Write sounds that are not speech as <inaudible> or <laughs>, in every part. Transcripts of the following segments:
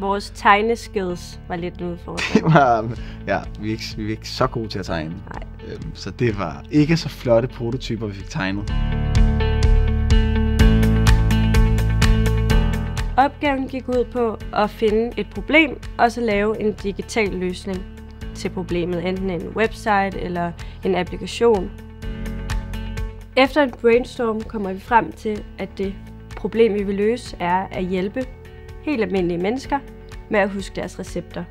Vores tegneskeds var lidt Det udfordring. var, ja, vi er, ikke, vi er ikke så gode til at tegne. Nej. Øhm, så det var ikke så flotte prototyper, vi fik tegnet. Opgaven gik ud på at finde et problem, og så lave en digital løsning til problemet, enten en website eller en applikation. Efter en brainstorm kommer vi frem til, at det problem, vi vil løse, er at hjælpe helt almindelige mennesker med at huske deres recepter.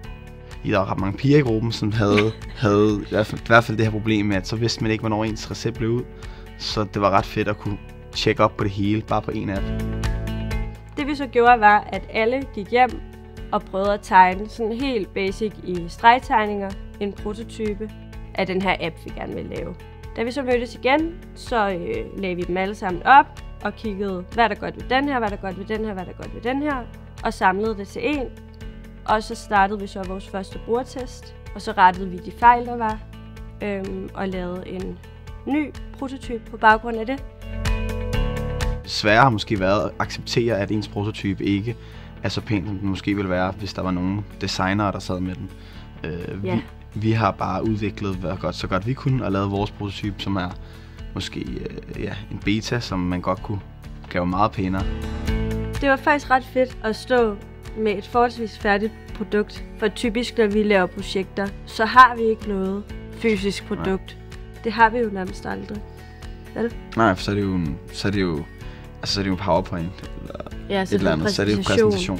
I der var ret mange piger i gruppen, som havde, <laughs> havde i, hvert fald, i hvert fald det her problem med, at så vidste man ikke, hvornår ens recept blev ud. Så det var ret fedt at kunne tjekke op på det hele, bare på en app. Det vi så gjorde var, at alle gik hjem og prøvede at tegne sådan helt basic i stregtegninger en prototype af den her app, vi gerne ville lave. Da vi så mødtes igen, så øh, lagde vi dem alle sammen op og kiggede, hvad er der godt ved den her, hvad er der godt ved den her, hvad er der godt ved den her, og samlede det til en. Og så startede vi så vores første brugertest, og så rettede vi de fejl, der var, øhm, og lavede en ny prototype på baggrund af det. Sværere har måske været at acceptere, at ens prototype ikke er så pæn, som den måske ville være, hvis der var nogle designere, der sad med den. Øh, Ja. vi, vi har bare udviklet hvad godt, så godt vi kunne, og lavet vores prototype, som er måske øh, ja, en beta, som man godt kunne gøre meget pænere. Det var faktisk ret fedt at stå med et forholdsvis færdigt produkt. For typisk, når vi laver projekter, så har vi ikke noget fysisk produkt. Det har vi jo nærmest aldrig. Nej, for så er det jo, så er det jo, altså, så er det jo PowerPoint eller Ja, et eller andet, så er det jo præsentation.